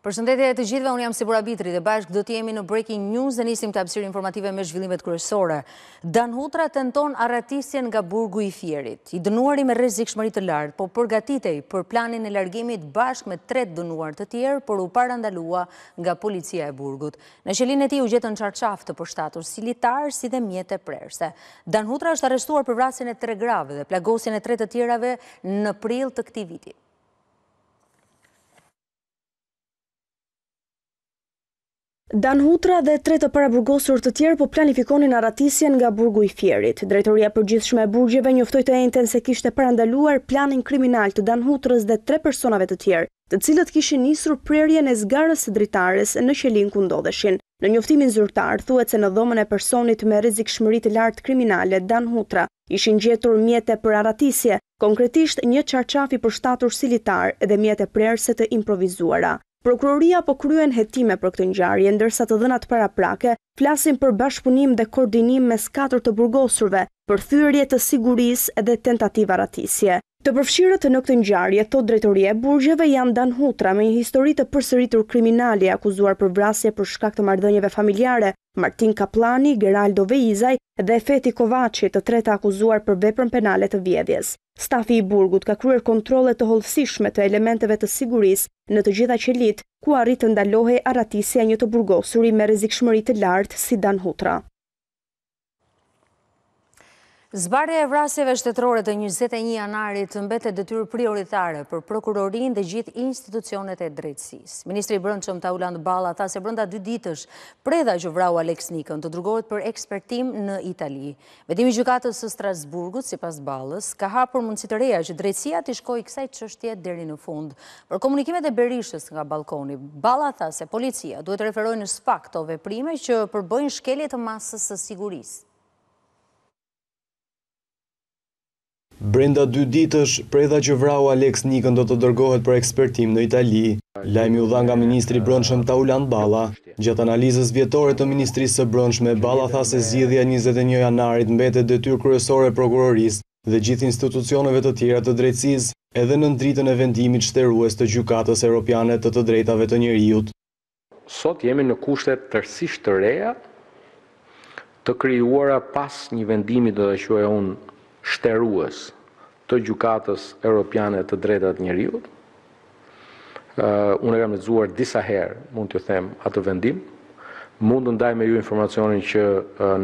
Përshëndetje të gjithëve, unë jam Sibora Bitri dhe bashkë do të jemi në Breaking News dhe nisim këtë hapësirë informative me zhvillimet kryesore. Dan Hutra tenton arratisjen nga burgu i Fierit. I dënuari me rrezikshmëri të lartë, po përgatitej për planin e largimit bashkë me tre të dënuar të tjerë, por u parandalua nga policia e burgut. Në qelinë e tij u gjetën çarçafë të përshtatur si litar, si dhe mjete prerëse. Dan Hutra është arrestuar për vrasjen e tre grave dhe plagosjen e tre të tjerave në prill të këtij viti. Dan Hutra dhe tre të paraburgosur të tjerë po planifikonin arratisjen nga burgu i Fierit. Drejtoria e Përgjithshme e Burgjeve njoftoi të enjten se kishte parandaluar planin kriminal të Dan Hutrës dhe tre personave të tjerë, të cilët kishin nisur prerjen e zgarës së dritares në qelinë ku ndodheshin. Në njoftimin zyrtar thuhet se në dhomën e personit me rrezikshmëri të lartë kriminale, Dan Hutra, ishin gjetur mjete për arratisje, konkretisht një çarçaf i përshtatur si litar dhe mjete prerëse të improvizuara. Prokuroria po kryen hetime për këtë ngjarje, ndërsa të dhënat paraprake flasin për bashkëpunim dhe koordinim mes katër të burgosurve për thyerje të sigurisë dhe tentativë arratisje. Të përfshirët në këtë ngjarje, thotë Drejtoria e Burgjeve, janë Dan Hutra, me një histori të përsëritur kriminale, i akuzuar për vrasje për shkak të marrëdhënieve familjare, Martin Kapllani, Geraldo Veizaj dhe Feti Kovaçi, të tre të akuzuar për veprën penale të vjedhjes. Stafi i burgut ka kryer kontrolle të hollësishme të elementeve të sigurisë në të gjitha qelitë, ku arriti të ndalohej arratisja e një të burgosuri me rrezikshmëri të lartë si Dan Hutra. Zbardhja e vrasjeve shtetërore të 21 janarit të mbetet detyrë prioritare për prokurorinë dhe gjithë institucionet e drejtësisë. Ministri i Brendshëm Taulant Balla tha se brenda dy ditësh predha që vrau Aleks Nikën të dërgohet për ekspertim në Itali. Vendimi i Gjykatës së Strasburgut, sipas Ballës, ka hapur mundësi të reja që drejtësia t'i shkojë kësaj çështjeje deri në fund. Për komunikimet e Berishës nga ballkoni, Balla tha se policia duhet të referojë në SPAK këto veprime që përbëjnë shkelje të masës së sigurisë. Brenda dy ditësh, predha që vrau Aleks Nikën do të dërgohet për ekspertim në Itali. Lajmi u dha nga ministri i Brendshëm Taulant Balla. Gjatë analizës vjetore të Ministrisë së Brendshme, Balla tha se zgjidhja e njëzet e një janarit mbetet detyrë kryesore e prokurorisë, dhe gjithë institucioneve të tjera të drejtësisë, edhe nën dritën e vendimit shterues të Gjykatës Europiane të të Drejtave të Njeriut. Sot jemi në kushte tërësisht të reja, të krijuara pas një vendimi, do ta quaja unë, shterues të Gjykatës Europiane të Drejtave të Njeriut, Unë e kam lexuar disa herë, mund t'ju them, atë vendim. Mund të ndaj me ju informacionin që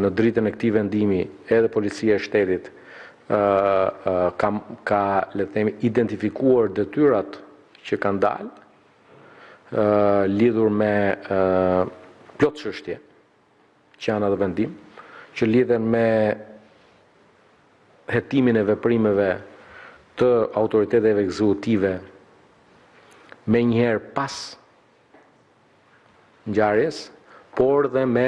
në dritën e këtij vendimi edhe Policia e Shtetit ka, ka le të themi, identifikuar detyrat që kanë dalë lidhur me plot çështje. që janë në atë vendim, që lidhen me hetimin e veprimeve të autoriteteve ekzekutive menjëherë pas ngjarjes, por dhe me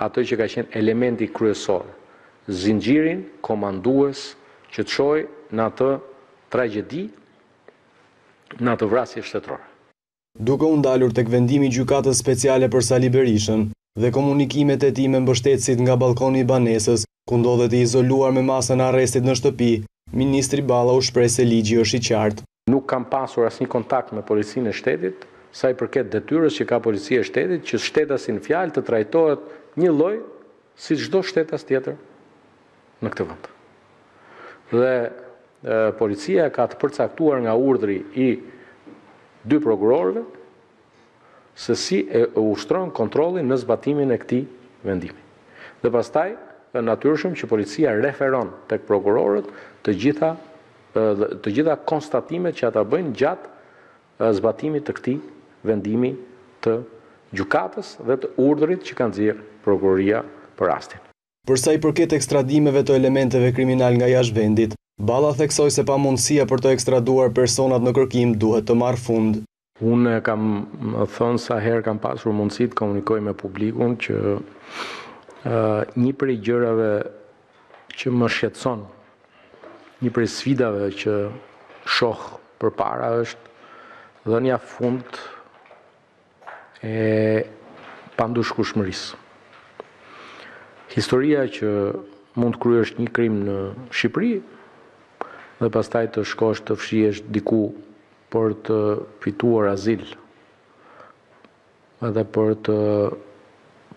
atë që ka qenë elementi kryesor, zinxhirin komandues që çoi në atë tragjedi, në atë vrasje shtetërore. Duke u ndalur tek vendimi i Gjykatës Speciale për Sali Berishën dhe komunikimet e tij me mbështetësit nga ballkoni i banesës ku ndodhet i izoluar me masën e arrestit në shtëpi, ministri Balla u shpreh se ligji është i qartë. Nuk kam pasur asnjë kontakt me Policinë e Shtetit, sa i përket detyrës që ka Policia e Shtetit që shtetasi në fjalë të trajtohet njëlloj si çdo shtetas tjetër në këtë vend. Dhe policia ka të përcaktuar nga urdhri i dy prokurorëve se si e ushtron kontrollin në zbatimin e këtij vendimi. Dhe pastaj natyrshëm që policia referon tek prokurorët të gjitha të gjitha konstatimet që ata bëjnë gjatë zbatimit të këtij vendimi të gjykatës dhe të urdhrit që ka nxjerrë prokuroria për rastin. Përsa i përket ekstradimeve të elementëve kriminalë nga jashtë vendit, Balla theksoi se pamundësia për të ekstraduar personat në kërkim duhet të marrë fund. Unë e kam thënë sa herë kam pasur mundësi të komunikoj me publikun që një prej gjërave që më shqetëson, një prej sfidave që shoh përpara është dhënia fund e pandëshkueshmërisë. Historia që mund të kryesh një krim në Shqipëri dhe pastaj të shkosh të fshihesh diku për të fituar azil dhe për të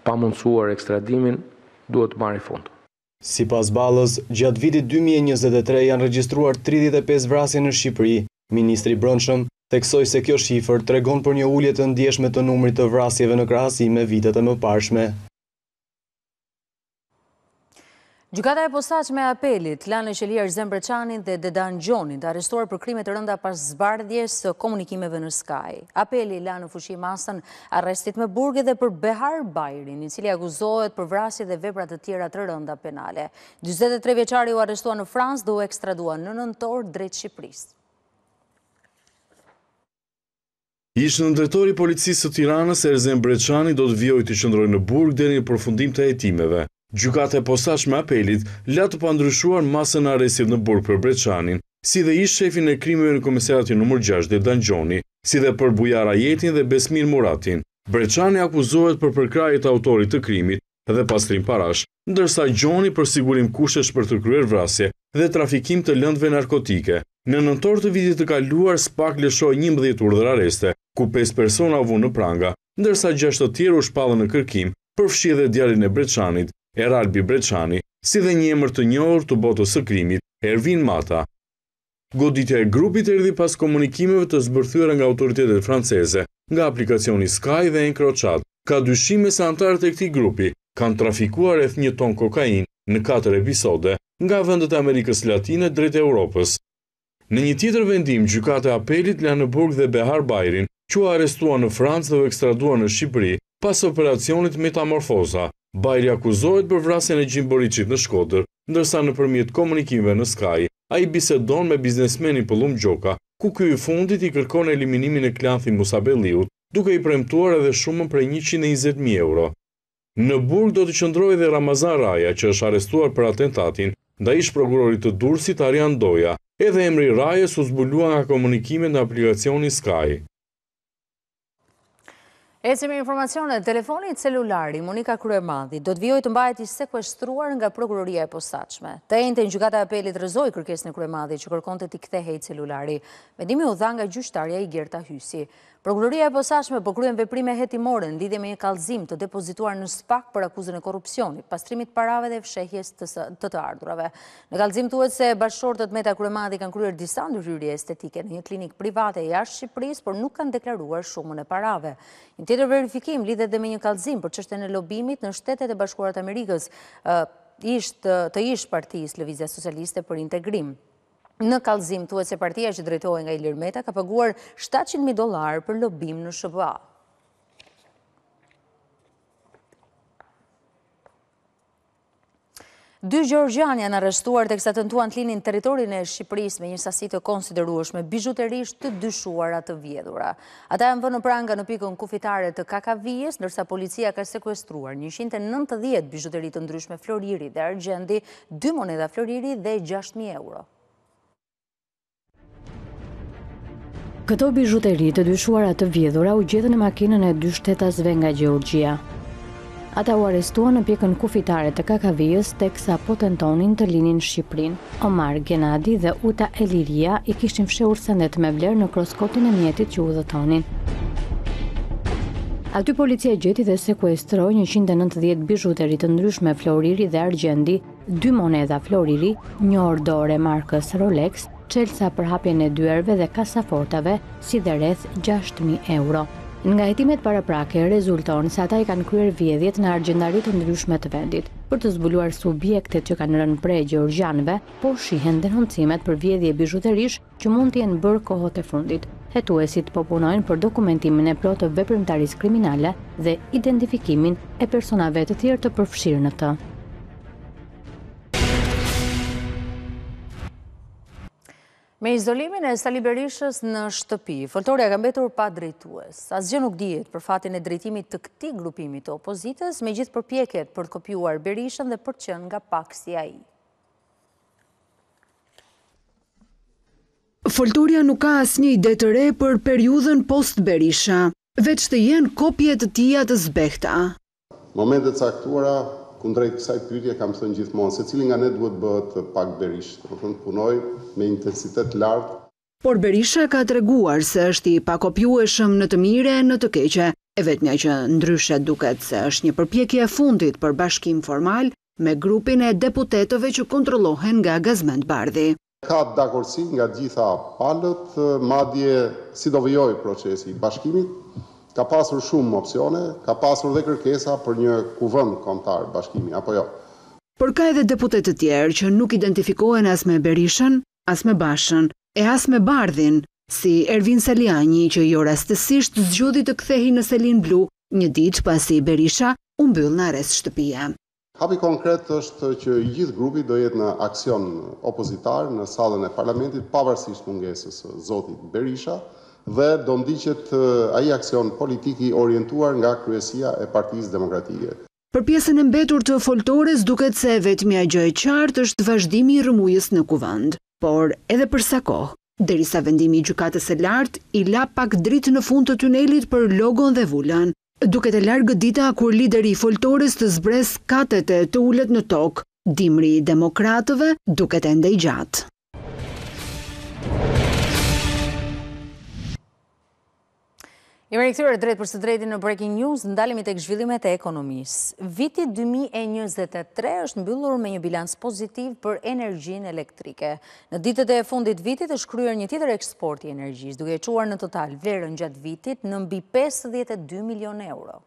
pamundësuar ekstradimin duhet të marri fund. Sipas Ballës, gjatë vitit dy mijë e njëzet e tre janë regjistruar tridhjetë e pesë vrasje në Shqipëri. Ministri i Brendshëm theksoi se kjo shifër tregon për një ulje të ndjeshme të numrit të vrasjeve në krahasim me vitet e mëparshme. Gjykata e Posaçme e Apelit la në qeli Erzen Breçanin dhe Dedan Gjonin, të arrestuar për krime të rënda pas zbardhjes së komunikimeve në Sky. Apeli la në fuqi masën arrestit me burg edhe për Behar Bajrin, i cili akuzohet për vrasje dhe vepra të tjera të rënda penale. Dyzet e tre vjeçari u arrestua në Francë dhe u ekstradua në nëntor drejt Shqipërisë. Ish nëndrejtor i Policisë së Tiranës, Erzen Breçani do të vijojë të qëndrojë në burg deri në përfundim të hetimeve. Gjykata e Posaçme e Apelit la të pandryshuar masën e arrestit në burg për Breçanin, si dhe ish-shefin e krimeve në Komisariatin numër gjashtë Dedan Gjoni, si dhe për Bujar Ajetin dhe Besmir Muratin. Breçani akuzohet për përkrahje të autorit të krimit dhe pastrim parash, ndërsa Gjoni për sigurim kushtesh për të kryer vrasje dhe trafikim të lëndëve narkotike. Në nëntor të vitit të kaluar, spak lëshoi njëmbëdhjetë urdhër-arreste, ku pesë persona u vunë në pranga, ndërsa gjashtë të tjerë u shpallën në kërkim, përfshirë edhe djalin e Breçanit, Eralbi Breçani, si dhe një emër të njohur të botës së krimit, Ervin Mata. Goditja e grupit erdhi pas komunikimeve të zbërthyera nga autoritetet franceze, nga aplikacioni Sky dhe EncroChat. Ka dyshime se anëtarët e këtij grupi kanë trafikuar rreth një ton kokainë në katër episode, nga vendet e Amerikës Latine drejt Europës. Në një tjetër vendim, Gjykata e Apelit la në burg dhe Behar Bajrin, që u arrestua në Francë dhe u ekstradua në Shqipëri, pas operacionit Metamorfoza. Bajri akuzohet për vrasjen e Xhim Boriçit në Shkodër, ndërsa nëpërmjet komunikimeve në Sky, ai bisedon me biznesmenin Pëllumb Gjoka, ku ky i fundit i kërkon eliminimin e Klathi Musabelliut, duke i premtuar edhe shumën prej njëqind e njëzet mijë euro. Në burg do të qëndrojë dhe Ramazan Rraja që është arrestuar për atentatin ndaj ish-prokurorit të Durrësit Arjan Ndoja. Edhe emri i Rrajës u zbulua nga komunikimet në aplikacionin Sky. Ecim me informacionet, telefoni celular i Monika Kryemadhi do të vijojë të mbahet i sekuestruar nga prokuroria e posaçme. Të enjten gjykata e apelit rrëzoi kërkesën e Kryemadhi që kërkonte t'i kthehej celulari. Vendimi u dha nga gjyqtarja Igerta Hysi. Prokuroria e Posaçme po kryen veprime hetimore në lidhje me një kallëzim të depozituar në spak për akuzën e korrupsionit, pastrimit të parave dhe fshehjes të të ardhurave. Në kallëzim thuhet se bashkëshortët Meta Kryemadhi kanë kryer disa ndërhyrje estetike në një klinikë private jashtë Shqipërisë, por nuk kanë deklaruar shumën e parave. Një tjetër verifikim lidhet dhe me një kallëzim për çështjen e lobimit në Shtetet e Bashkuara të Amerikës, të ish partisë Lëvizja Socialiste për Integrim. Në kallëzim, thuhet se partia që drejtohej nga Ilir Meta ka paguar shtatëqind mijë dollarë për lobim në SHBA. Dy gjeorgjianë janë arrestuar teksa tentuan të linin territorin e Shqipërisë me një sasi të konsiderueshme bizhuterish të dyshuara të vjedhura. Ata janë vënë në pranga në pikën kufitare të Kakavijës, ndërsa policia ka sekuestruar 190 bizhuteri të ndryshme floriri dhe argjendi Dy monedha floriri dhe gjashtë mijë euro. Këto bizhuteri të dyshuara të vjedhura u gjetën në makinën e dy shtetasve nga Gjeorgjia. Ata u arrestuan në pikën kufitare të Kakavijës, teksa po tentonin të linin Shqipërinë. Omar, Genadi dhe Uta Eliria i kishin fshehur sendet me vlerë në kroskotin e mjetit që udhëtonin. Aty policia gjeti dhe sekuestroi njëqind e nëntëdhjetë bizhuteri të ndryshme floriri dhe argjendi, dy monedha floriri, një orë dore markës Rolex, çelësa për hapjen e dyerve dhe kasafortave, si dhe rreth gjashtë mijë euro. Nga hetimet paraprake rezulton se ata i kanë kryer vjedhjet në argjendari të ndryshme të vendit. Për të zbuluar subjektet që kanë rënë pre gjeorgjianëve, po shihen denoncimet për vjedhje bizhuterish që mund të jenë bërë kohët e fundit, hetuesit po punojnë për dokumentimin e plotë të veprimtarisë kriminale dhe identifikimin e personave të tjerë të përfshirë në të. Me izolimin e Sali Berishës në shtëpi, foltorja ka mbetur pa drejtues. Asgjë nuk dihet për fatin e drejtimit të këtij grupimi të opozitës, me gjithë përpjekjet për të kopjuar Berishën dhe për të qenë nga pak si ai. Foltorja nuk ka asnjë ide të re për periudhën post Berisha, veç të jenë kopje të tija të zbehta. Momente të caktuara kundrejt kësaj pyetje kam thënë gjithmonë, secili nga ne duhet të bëhet pak Berishë, domethënë të punojë me intensitet të lartë, Por Berisha ka treguar se është i pakopjueshëm në të mirë e në të keqe. E vetmja që ndryshet duket se është një përpjekje e fundit për bashkim formal me grupin e deputetëve që kontrollohen nga Gazmend Bardhi. Ka dakordësi nga të gjitha palët, madje si do vijojë procesi i bashkimit, ka pasur shumë opsione, ka pasur dhe kërkesa për një Kuvend Kombëtar bashkimi apo jo. Por ka edhe deputetë të tjerë që nuk identifikohen as me Berishën, as me Bashën, e as me Bardhin, si Ervin Salianji që jo rastësisht zgjodhi të kthehej në selinë blu një ditë pasi Berisha u mbyll në arrest shtëpie. Hapi konkret është që i gjithë grupi do jetë në aksion opozitar në sallën e Parlamentit pavarësisht mungesës së zotit Berisha dhe do ndiqet ai aksion politik i orientuar nga kryesia e Partisë Demokratike. Për pjesën e mbetur të foltores duket se e vetmja gjë e qartë është vazhdimi i rrëmujës në Kuvend. Por, edhe për sa kohë, derisa vendimi i Gjykatës së Lartë i la pak dritë në fund të tunelit për logon dhe vulën, duket e largët dita kur lideri i foltores të zbresë katet e të ulet në tokë, dimri i demokratëve duket ende i gjatë. Jemi rikthyer drejtpërsëdrejti në Breaking News, ndalemi tek zhvillimet e ekonomisë. Viti 2023 është mbyllur me një bilanc pozitiv për energjinë elektrike. Në ditët e fundit të vitit është kryer një tjetër eksport i energjisë, duke e çuar në total vlerën gjatë vitit në mbi 52 milion euro.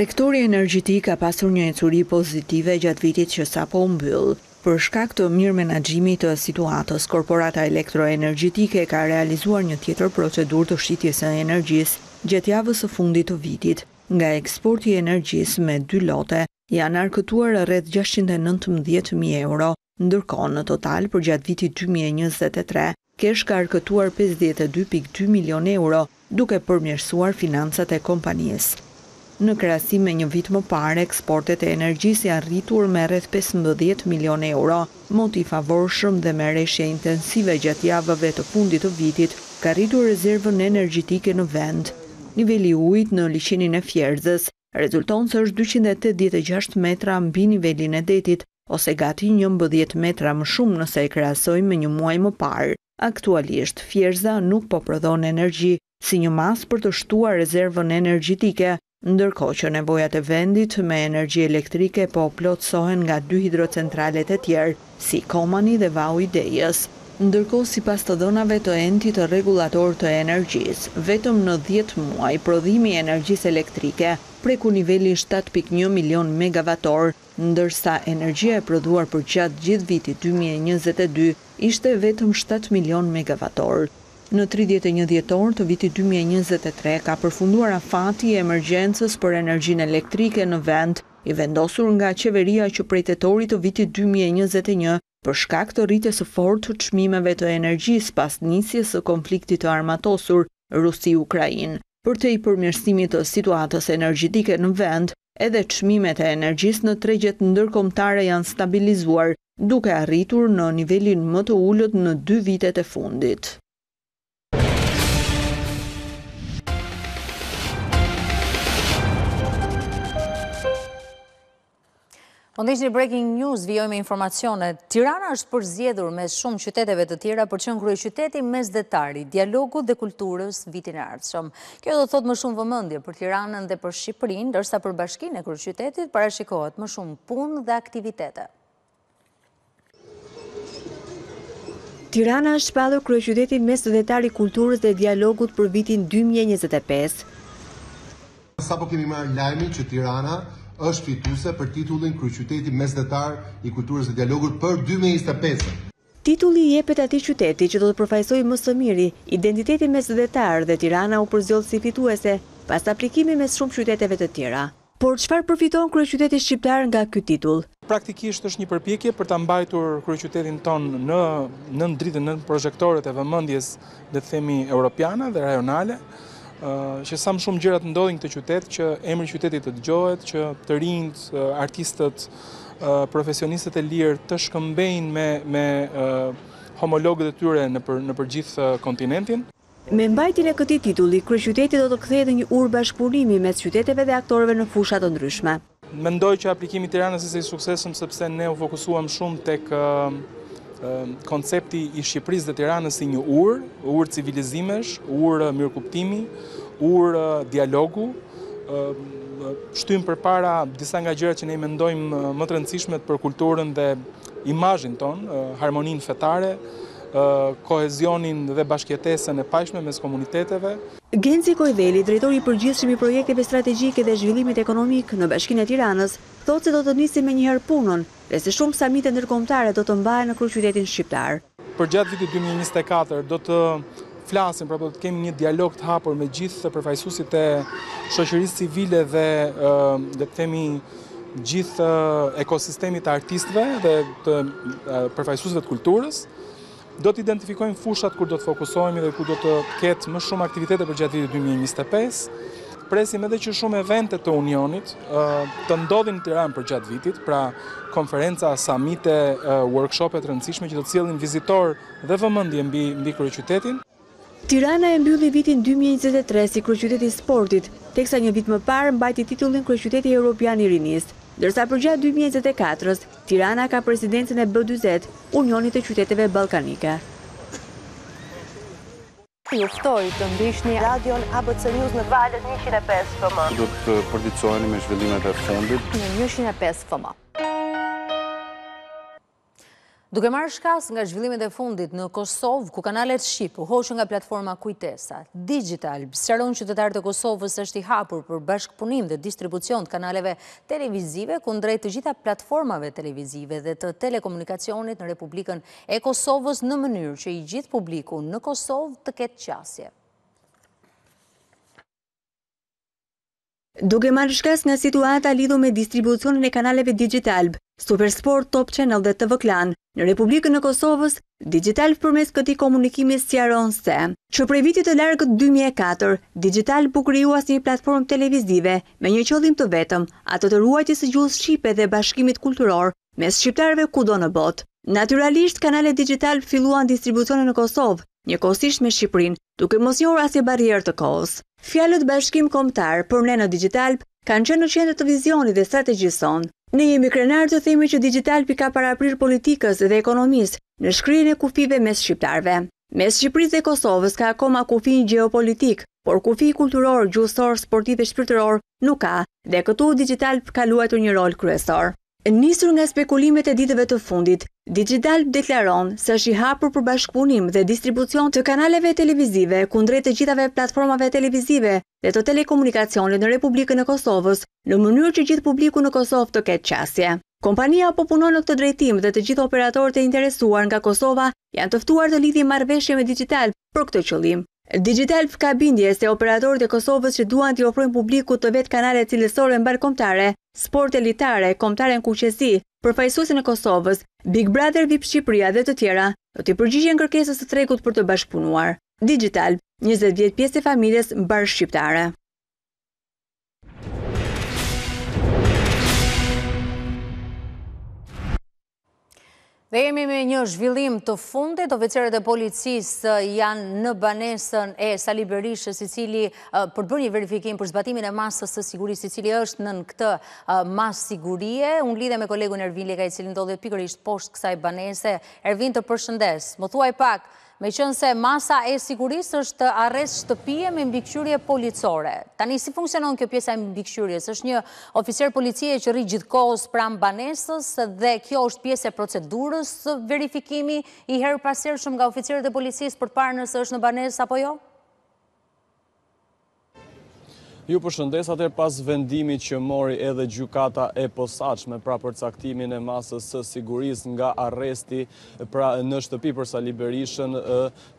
Sektori energjetik ka pasur një ecuri pozitive gjatë vitit që sapo u mbyll. Për shkak të mirëmenaxhimit të situatës, Korporata Elektroenergjitike ka realizuar një tjetër procedurë të shitjes së energjisë gjatë javës së fundit të vitit. Nga eksporti i energjisë me dy lote janë arkëtuar rreth gjashtëqind e nëntëmbëdhjetë mijë euro. Ndërkohë, në total, përgjatë vitit dy mijë e njëzet e tre, KESH ka arkëtuar pesëdhjetë e dy pikë dy milionë euro, duke përmirësuar financat e kompanisë. Në krahasim me një vit më parë, eksportet e energjisë janë rritur me rreth pesëmbëdhjetë milionë euro. Moti i favorshëm dhe me reshje intensive gjatë javëve të fundit të vitit, ka rritur rezervën energjetike në vend. Niveli i ujit në Liqenin e Fierzës Rezulton se është dyqind e tetëdhjetë e gjashtë metra mbi nivelin e detit, ose gati njëmbëdhjetë metra më shumë nëse e krahasojmë me një muaj më parë. Aktualisht, Fierza nuk po prodhon energji, si një masë për të shtuar rezervën energjetike, ndërkohë që nevojat e vendit me energji elektrike po plotësohen nga dy hidrocentralet e tjerë. si Komani dhe Vau i Dejës. Ndërkohë sipas të dhënave të Entit Rregullator të Energjisë, vetëm në dhjetë muaj prodhimi i energjisë elektrike preku nivelin shtatë pikë një milionë megavatorë, ndërsa energjia e prodhuar përgjatë gjithë vitit dy mijë e njëzet e dy ishte vetëm shtatë milionë megavatorë. Në tridhjetë e një dhjetor të vitit dy mijë e njëzet e tre ka përfunduar afati i emergjencës për energjinë elektrike në vend. i vendosur nga qeveria që prej tetorit të vitit dy mijë e njëzet e një, për shkak të rritjes së fortë të çmimeve të energjisë pas nisjes së konfliktit të armatosur Rusi-Ukrainë, përtej përmirësimit të situatës energjetike në vend, edhe çmimet e energjisë në tregjet ndërkombëtare janë stabilizuar, duke arritur në nivelin më të ulët në dy vitet e fundit. Po ndiqni Breaking News, vijojmë me informacione. Tirana është përzgjedhur mes shumë qyteteve të tjera për të qenë kryeqyteti mesdhetar i dialogut dhe kulturës vitin e ardhshëm. Kjo do të thotë më shumë vëmendje për Tiranën dhe për Shqipërinë, ndërsa për bashkinë e kryeqytetit parashikohet më shumë punë dhe aktivitete. Tirana është shpallur kryeqyteti mesdhetar i kulturës dhe dialogut për vitin dy mijë e njëzet e pesë. Sapo kemi marrë lajmin që Tirana është fituese për titullin kryeqyteti mesdhetar i kulturës dhe dialogut për dy mijë e njëzet e pesë. Titulli i jepet atij qyteti që do të përfaqësojë më së miri identitetin mesdhetar dhe Tirana u përzgjodh si fituese pas aplikimi mes shumë qyteteve të tjera. Por çfarë përfiton kryeqyteti shqiptar nga ky titull? Praktikisht është një përpjekje për ta mbajtur kryeqytetin tonë në nën dritën, nën projektorët e vëmendjes, le të themi, europiane dhe rajonale, që sa më shumë gjëra të ndodhin këtë qytet, që emri i qytetit të dëgjohet, që të rinjtë, artistët, profesionistët e lirë të shkëmbejnë me me homologët e tyre nëpër nëpër gjithë kontinentin. Me mbajtjen e këtij titulli, kryeqyteti do të kthehet në një urë bashkëpunimi mes qyteteve dhe aktorëve në fusha të ndryshme. Mendoj që aplikimi i Tiranës ishte i suksesshëm sepse ne u fokusuam shumë tek koncepti i Shqipërisë dhe Tiranës si një urë, urë civilizimesh, urë mirëkuptimi, urë dialogu, shtyjmë përpara disa nga gjërat që ne i mendojmë më të rëndësishmet për kulturën dhe imazhin tonë, harmoninë fetare, kohezionin dhe bashkëjetesën e paqshme mes komuniteteve. Genci Kojdheli, drejtor i përgjithshëm i projekteve strategjike dhe zhvillimit ekonomik në Bashkinë e Tiranës, thotë se do të nisin menjëherë punën dhe se shumë samite ndërkombëtare do të mbahen në kryeqytetin shqiptar. Përgjatë vitit dy mijë e njëzet e katër do të flasim, pra do të kemi një dialog të hapur me gjithë përfaqësuesit e shoqërisë civile dhe le të themi gjithë ekosistemit të artistëve dhe të përfaqësuesve të kulturës, do të identifikojmë fushat ku do të fokusohemi dhe ku do të ketë më shumë aktivitete përgjatë vitit 2025. Presim edhe që shumë evente të unionit të ndodhin në Tiranë përgjatë vitit, pra konferenca, samite, workshope të rëndësishme që do të sjellin vizitorë Dhe vëmendje mbi mbi kryeqytetin. Tirana e mbylli vitin dy mijë e njëzet e tre si kryeqytet i sportit, teksa një vit më parë mbajti titullin kryeqyteti europian i rinisë, ndërsa përgjatë dy mijë e njëzet e katër-s, Tirana ka presidencën e B dyzet, Unionit të Qyteteve Ballkanike. Ju ftoj të ndiqni radion ABC News në valët njëqind e pesë FM. Ku do të përditësoheni me zhvillimet e fundit. Në njëqind e pesë FM. Duke marrë shkas nga zhvillimet e fundit në Kosovë, ku kanalet Shqip u hoqën nga platforma Kujtesa, Digitalb sqaron qytetarët e Kosovës është i hapur për bashkëpunim dhe distribucion të kanaleve televizive kundrejt të gjitha platformave televizive dhe të telekomunikacionit në Republikën e Kosovës në mënyrë që i gjithë publiku në Kosovë të ketë qasje. Duke marrë shkas nga situata lidhur me distribucionin e kanaleve Digitalb, Supersport, Top Channel dhe TV Klan, në Republikën e Kosovës, Digitalb përmes këtij komunikimi sqaron se. Që prej vitit të largët dy mijë e katër, Digitalb u krijua si një platformë televizive me një qëllim të vetëm, atë të ruajtjes së gjuhës shqipe dhe bashkimit kulturor mes shqiptarëve kudo në botë. Natyralisht, kanalet Digitalb filluan distribucionin në Kosovë, njëkohësisht me Shqipërinë, Duke mos njohur asnjë barrierë të kohës, fjalët Bashkim Kombëtar, për ne në Digitalb, kanë qenë në qendër të vizionit dhe strategjisë sonë. Ne jemi krenarë të themi që Digitalb i ka paraprirë politikës dhe ekonomisë në shkrirjen e kufijve mes shqiptarëve. Mes Shqipërisë dhe Kosovës ka akoma kufij gjeopolitikë, por kufij kulturorë, gjuhësorë, sportivë e shpirtërorë nuk ka dhe këtu Digitalb ka luajtur një rol kryesor. Nisur nga spekulimet e ditëve të fundit, Digitalb deklaron se është i hapur për bashkëpunim dhe distribucion të kanaleve televizive kundrejt të gjithave platformave televizive dhe të telekomunikacionit në Republikën e Kosovës në mënyrë që gjithë publiku në Kosovë të ketë qasje. Kompania po punon në këtë drejtim dhe të gjithë operatorët e interesuar nga Kosova janë të ftuar të lidhin marrëveshje me Digitalb për këtë qëllim. Digitalb ka bindje se operatorët e Kosovës që duan t'i ofrojnë publikut të vet kanale cilësore mbarëkombëtare Sport elitar, Kombëtaren Kuqezi, Përfaqësuesen e Kosovës, Big Brother vip Shqipëria dhe të tjera, do t'i përgjigjen kërkesës së tregut për të bashkëpunuar. Digitalb, njëzet vjet pjesë e familjes mbarëshqiptare. Dhe jemi me një zhvillim të fundit, oficerët e policisë janë në banesën e Sali Berishës, i cili për të bërë një verifikim për zbatimin e masës së sigurisë, i cili është nën këtë masë sigurie. Unë lidhem me kolegun Ervin Leka, i cili ndodhet pikërisht poshtë kësaj banese. Ervin të përshëndes, më thuaj pak, Meqenëse masa e sigurisë është arrest shtëpie me mbikëqyrje policore. Tani si funksionon kjo pjesa e mbikëqyrjes? Është një oficer policie që rri gjithë kohës pranë banesës dhe kjo është pjesë e procedurës verifikimi i herëpashershëm nga oficerët e policisë për të parë nëse është në banesë apo jo? Ju përshëndes atëherë pas vendimit që mori edhe gjykata e posaçme pra për caktimin e masës së sigurisë nga arresti pra në shtëpi për Sali Berishën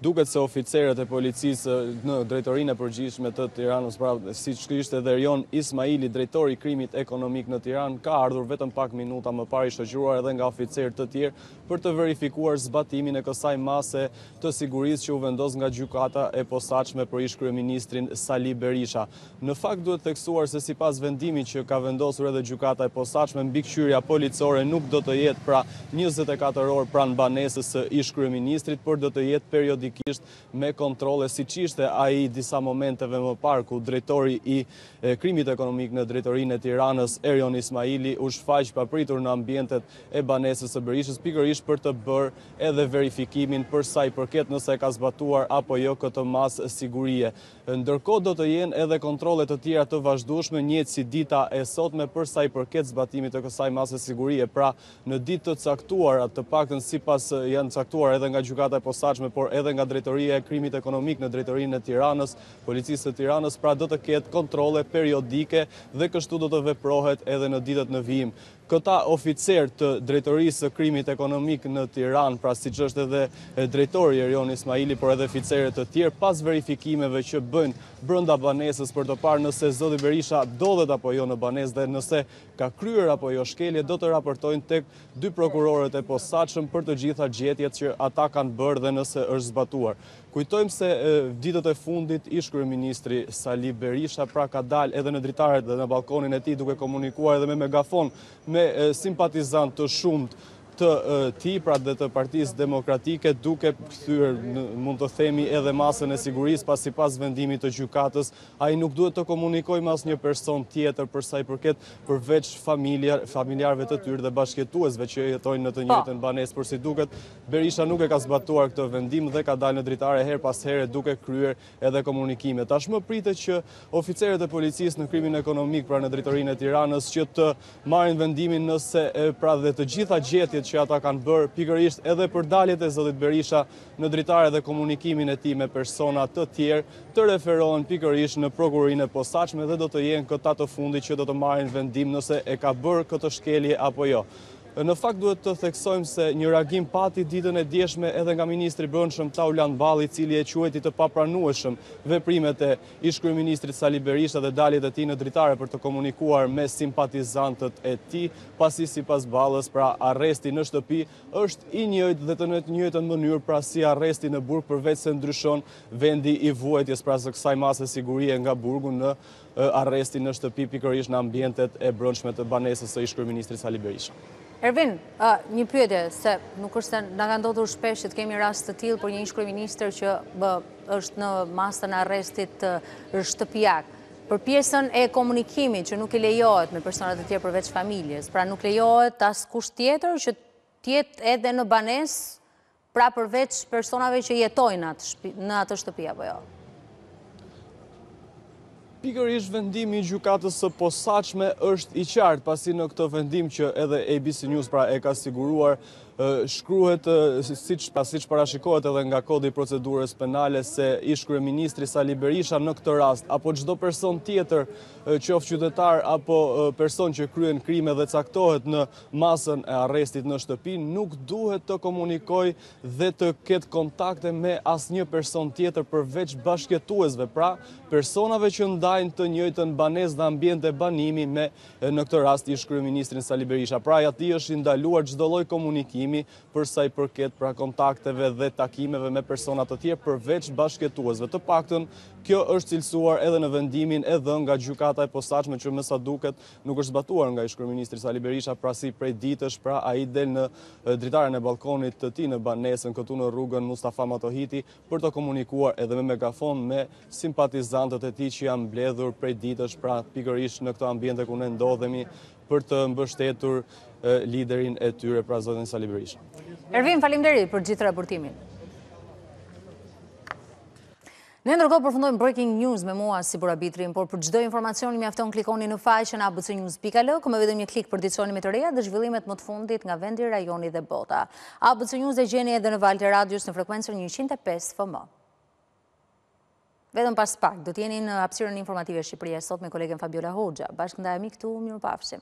duket se oficerët e policisë në drejtorinë e përgjithshme të Tiranës pra siç ishte edhe Erion Ismaili drejtor i krimit ekonomik në Tiranë ka ardhur vetëm pak minuta më parë i shoqëruar edhe nga oficerë të tjerë për të verifikuar zbatimin e kësaj mase të sigurisë që u vendos nga gjykata e posaçme për ish-kryeministrin Sali Berisha. Në fakt duhet theksuar se sipas vendimit që ka vendosur edhe gjykata e posaçme mbikëqyrja policore nuk do të jetë pra njëzet e katër orë pranë banesës së ish-kryeministrit por do të jetë periodikisht me kontrolle siç ishte ai disa momenteve më parë ku drejtori i krimit ekonomik në drejtorinë e Tiranës Erion Ismaili u shfaq papritur në ambientet e banesës së Berishës pikërisht për të bërë edhe verifikimin për sa i përket nëse e ka zbatuar apo jo këtë masë sigurie. Ndërkohë do të jenë edhe kontrolle të tjera të vazhdueshme njëjtë si dita e sotme për sa i përket zbatimit të kësaj mase sigurie. Pra, në ditë të caktuara, të paktën sipas janë caktuar edhe nga Gjykata e Posaçme, por edhe nga Drejtoria e Krimit Ekonomik në Drejtorinë e Tiranës, Policisë së Tiranës, pra do të ketë kontrolle periodike dhe kështu do të veprohet edhe në ditët në vijim. Këta oficerë të Drejtorisë së Krimit Ekonomik në Tiranë, pra siç është edhe drejtori Erion Ismaili, por edhe oficerë të tjerë, pas verifikimeve që bëjnë brenda banesës për të parë nëse zoti Berisha ndodhet apo jo në banesë dhe nëse ka kryer apo jo shkelje, do të raportojnë tek dy prokurorët e posaçëm për të gjitha gjetjet që ata kanë bërë dhe nëse është zbatuar. Kujtojmë se ditët e fundit ish-kryeministri Sali Berisha pra ka dalë edhe në dritaret dhe në ballkonin e tij duke komunikuar edhe me megafon me simpatizantë të shumtë të tij, pra dhe të Partisë Demokratike, duke thyer mund të themi edhe masën e sigurisë, pasi sipas vendimit të gjykatës ai nuk duhet të komunikojë me asnjë person tjetër për sa i përket përveç familjarëve të tyre dhe bashkëjetuesve që jetojnë në të njëjtën banesë, por si duket Berisha nuk e ka zbatuar këtë vendim dhe ka dalë në dritare herë pas here duke kryer edhe komunikime. Tashmë pritet që oficerët e policisë në krimin ekonomik pra në drejtorinë e Tiranës që të marrin vendimin nëse pra dhe të gjitha gjetjet që ata kanë bërë pikërisht edhe për daljet e zotit Berisha në dritare dhe komunikimin e tij me persona të tjerë të referohen pikërisht në Prokurorinë e Posaçme dhe do të jenë këta të fundit që do të marrin vendim nëse e ka bërë këtë shkelje apo jo. Në fakt duhet të theksojmë se një reagim pati ditën e djeshme edhe nga ministri i Brendshëm Taulant Balla, i cili e quajti të papranueshëm veprimet e ish-kryeministrit Sali Berisha dhe daljet e tij në dritare për të komunikuar me simpatizantët e tij, pasi sipas Ballës pra arresti në shtëpi është i njëjtë dhe të njëjtën mënyrë pra si arresti në burg përveçse ndryshon vendi i vuajtjes, pra së kësaj mase sigurie nga burgu në arresti në shtëpi pikërisht në ambientet e brendshme të banesës së ish-kryeministrit Sali Berisha. Ervin, një pyetje, se nuk është se na ka ndodhur shpesh që të kemi rast të tillë për një ish-kryeministër që është në masën e arrestit shtëpiak për pjesën e komunikimit që nuk i lejohet me personat e tjerë përveç familjes, pra nuk lejohet askush tjetër që të jetë edhe në banesë Pra përveç personave që jetojnë në atë shtëpi apo jo? Pikërisht vendimi i gjykatës së posaçme është i qartë, pasi në këtë vendim që edhe ABC News pra e ka siguruar, shkruhet siç parashikohet edhe nga kodi i procedurës penale se ish-kryeministri Sali Berisha në këtë rast apo çdo person tjetër, qoftë qytetar apo person që kryen krime dhe caktohet në masën e arrestit në shtëpi nuk duhet të komunikojë dhe të ketë kontakte me asnjë person tjetër përveç bashkëjetuesve, pra personave që ndajnë të njëjtën banesë dhe ambiente banimi me në këtë rast ish-kryeministrin Sali Berisha. Pra atij i është i ndaluar çdo lloj komunikimi për sa i përket pra kontakteve dhe takimeve me persona të tjerë përveç bashkëjetuesve. Të paktën kjo është cilësuar edhe në vendimin e dhënë nga gjykata e posaçme që me sa duket Nuk është zbatuar nga ish-kryeministri Sali Berisha pasi prej ditësh, pra ai del në dritaren e ballkonit të tij në banesën këtu në rrugën Mustafa Matohiti për të komunikuar edhe me megafon me simpatizantët e tij që janë mbledhur prej ditësh, pra pikërisht në këto ambiente ku ne ndodhemi për të mbështetur liderin e tyre, pra zotin Sali Berisha. Ervin, faleminderit për gjithë raportimin. Ne ndërkohë përfundojmë Breaking News me mua Sibora Bitrin, por për çdo informacion mjafton klikoni në faqen abcnews.al, ku me vetëm një klik përditësoheni me të rejat dhe zhvillimet më të fundit nga vendi, rajoni dhe bota. ABC News e gjeni edhe në valët e radios në frekuencën 105 FM. Vetëm pas pak, do të jeni në hapësirën informative Shqipëria Sot me kolegen Fabiola Hoxha. Bashkë ndajemi këtu, mirupafshim.